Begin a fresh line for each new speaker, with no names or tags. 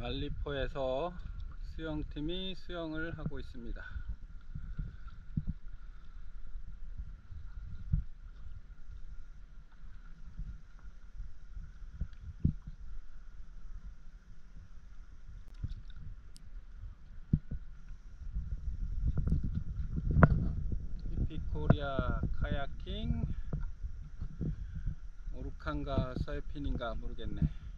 말리포에서 수영팀이 수영을 하고 있습니다. 히피코리아 카야킹 오르칸가 서해핀인가 모르겠네.